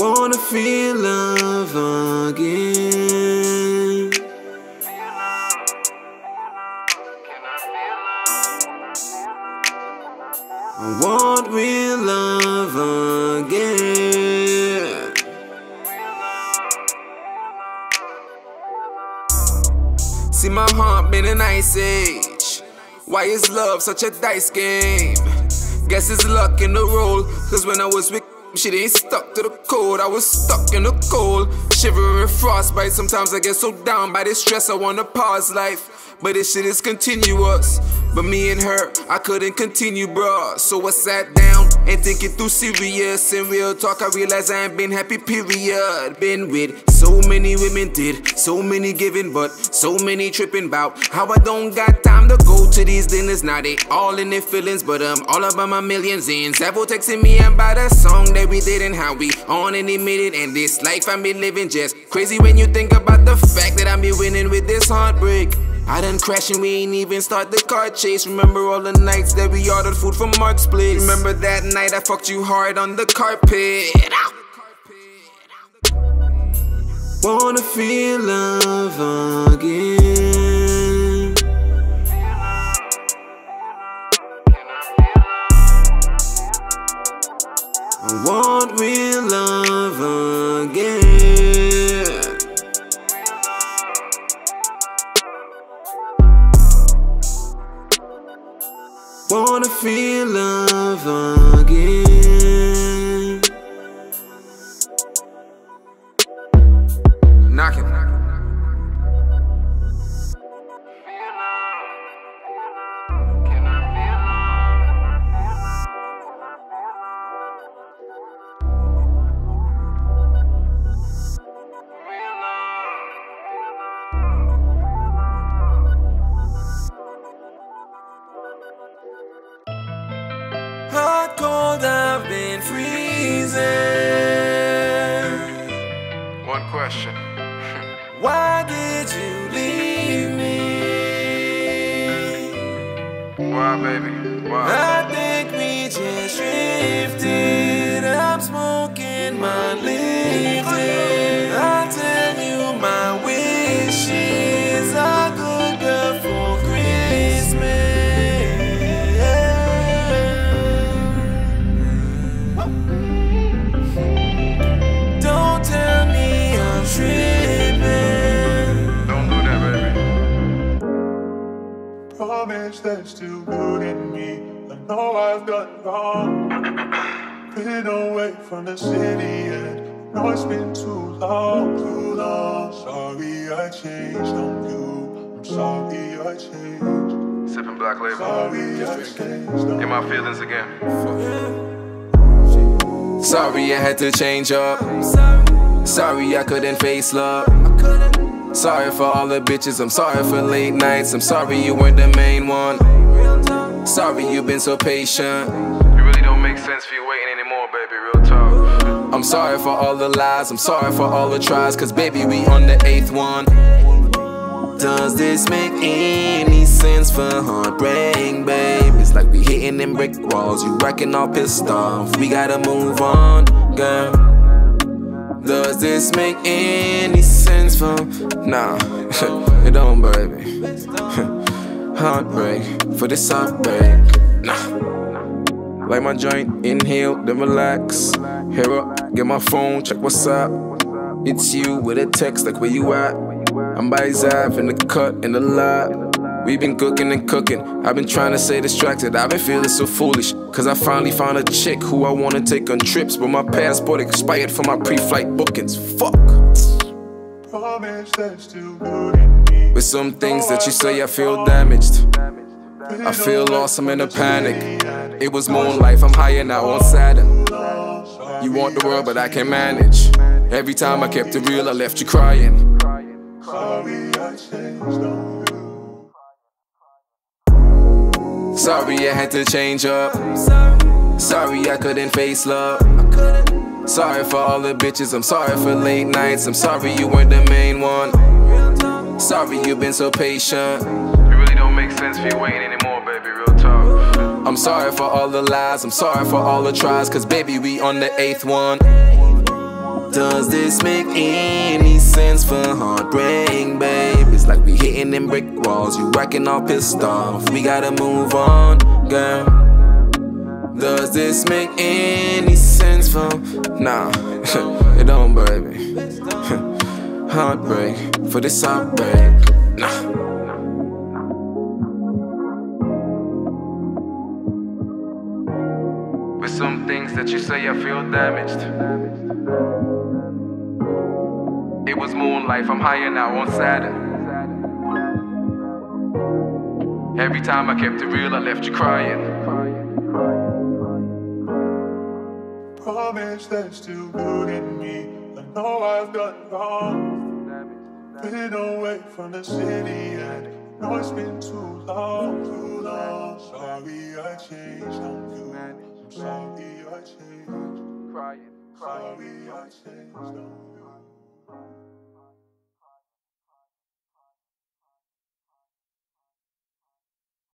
Wanna feel love again. I want real love again. See my heart been an ice age. Why is love such a dice game? Guess it's luck in the roll. Cause when I was with Shit ain't stuck to the code, I was stuck in the cold. Shivering frostbite, sometimes I get so down by this stress, I wanna pause life. But this shit is continuous. But me and her, I couldn't continue, bruh. So I sat down and thinking through serious. In real talk, I realize I ain't been happy, period. Been with so many women, did so many giving, but so many tripping about how I don't got time to go to these dinners. Now they all in their feelings, but I'm all about my millions in. Several texting me about a song that we did and how we on and admitted. And this life I been living just crazy when you think about the fact that I be winning with this heartbreak. I done crashed and we ain't even start the car chase. Remember all the nights that we ordered food from Mark's place. Remember that night I fucked you hard on the carpet. Wanna feel love I've been freezing. One question. Why did you leave me? Why, baby? Why? I think we just drifted. I'm smoking my lifted. Promise there's still good in me. I know I've done wrong. Been away from the city and I know it's been too long, too long. Sorry I changed on you. I'm sorry I changed. Sipping black label. Sorry I changed In my feelings again. Sorry, I had to change up. Sorry, I couldn't face love. Sorry for all the bitches. I'm sorry for late nights. I'm sorry you weren't the main one. Sorry you've been so patient. You really don't make sense for you waiting anymore, baby. Real talk. I'm sorry for all the lies. I'm sorry for all the tries. Cause baby, we on the eighth one. Does this make any sense for heartbreak, babe? It's like we hitting them brick walls. You wrecking all pissed off. We gotta move on, girl. Does this make any sense for Nah, it don't, baby. Heartbreak for this heartbreak. Nah. Like my joint, inhale, then relax. Hair up, get my phone, check what's up. It's you with a text, like where you at? I'm by Zav in the cut, in the lot. We been cooking and cooking. I've been trying to stay distracted. I've been feeling so foolish. Cause I finally found a chick who I wanna take on trips. But my passport expired for my pre flight bookings. Fuck. Promise there's still good. With some things that you say, I feel damaged. I feel lost, I'm in a panic. It was moon life, I'm higher now on Saturn. You want the world, but I can't manage. Every time I kept it real, I left you crying. Sorry I had to change up. Sorry I couldn't face love. Sorry for all the bitches, I'm sorry for late nights. I'm sorry you weren't the main one. Sorry you've been so patient. You really don't make sense for you waiting anymore, baby. Real talk. I'm sorry for all the lies, I'm sorry for all the tries, cause baby, we on the eighth one. Does this make any sense for heartbreak, babe? It's like we hitting them brick walls, you whacking all pissed off. We gotta move on, girl. Does this make any sense for? Nah, it don't, baby. Heartbreak for this heartbreak, nah. With some things that you say, I feel damaged. Was moonlight, I'm higher now on Saturn. Every time I kept it real, I left you crying. Promise there's still good in me. I know I've done wrong. Been away from the city and I know it's been too long, too long. Sorry I changed on you. I'm sorry I changed. Crying, crying. Sorry I changed on you.